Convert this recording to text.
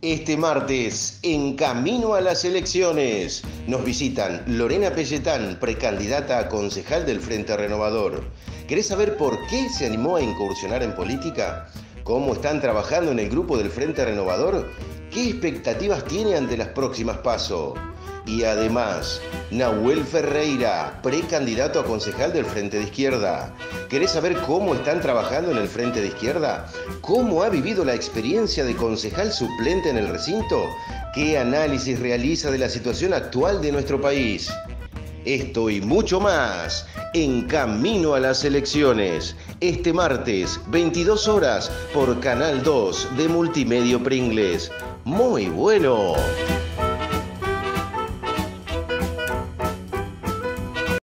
Este martes, en camino a las elecciones, nos visitan Lorena Pelletán, precandidata a concejal del Frente Renovador. ¿Querés saber por qué se animó a incursionar en política? ¿Cómo están trabajando en el grupo del Frente Renovador? ¿Qué expectativas tiene ante las próximas pasos? Y además, Nahuel Ferreira, precandidato a concejal del Frente de Izquierda. ¿Querés saber cómo están trabajando en el Frente de Izquierda? ¿Cómo ha vivido la experiencia de concejal suplente en el recinto? ¿Qué análisis realiza de la situación actual de nuestro país? Esto y mucho más en Camino a las Elecciones, este martes, 22 horas, por Canal 2 de Multimedio Pringles. Muy bueno.